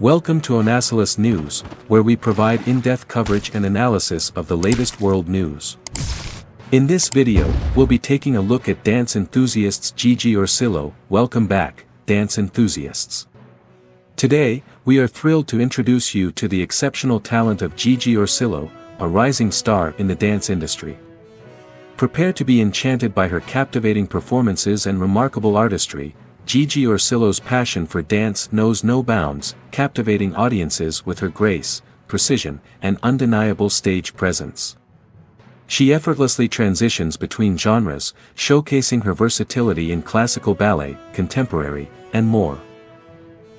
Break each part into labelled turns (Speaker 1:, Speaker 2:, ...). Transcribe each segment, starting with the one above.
Speaker 1: Welcome to Onasilus News, where we provide in-depth coverage and analysis of the latest world news. In this video, we'll be taking a look at dance enthusiasts Gigi Orsillo, welcome back, dance enthusiasts. Today, we are thrilled to introduce you to the exceptional talent of Gigi Orsillo, a rising star in the dance industry. Prepare to be enchanted by her captivating performances and remarkable artistry, Gigi Orsillo's passion for dance knows no bounds, captivating audiences with her grace, precision, and undeniable stage presence. She effortlessly transitions between genres, showcasing her versatility in classical ballet, contemporary, and more.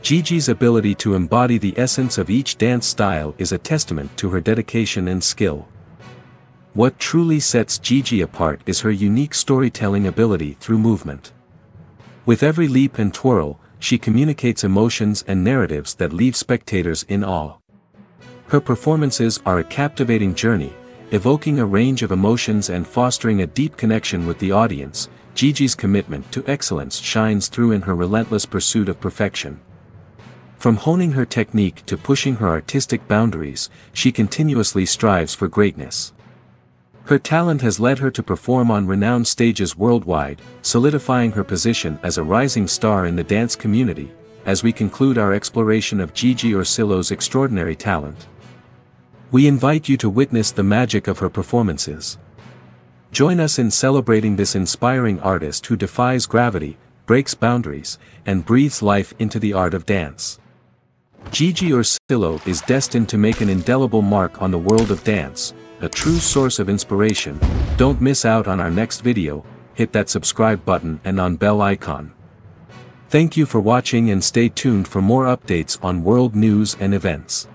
Speaker 1: Gigi's ability to embody the essence of each dance style is a testament to her dedication and skill. What truly sets Gigi apart is her unique storytelling ability through movement. With every leap and twirl, she communicates emotions and narratives that leave spectators in awe. Her performances are a captivating journey, evoking a range of emotions and fostering a deep connection with the audience, Gigi's commitment to excellence shines through in her relentless pursuit of perfection. From honing her technique to pushing her artistic boundaries, she continuously strives for greatness. Her talent has led her to perform on renowned stages worldwide, solidifying her position as a rising star in the dance community, as we conclude our exploration of Gigi Orsillo's extraordinary talent. We invite you to witness the magic of her performances. Join us in celebrating this inspiring artist who defies gravity, breaks boundaries, and breathes life into the art of dance. Gigi Orsillo is destined to make an indelible mark on the world of dance, a true source of inspiration. Don't miss out on our next video, hit that subscribe button and on bell icon. Thank you for watching and stay tuned for more updates on world news and events.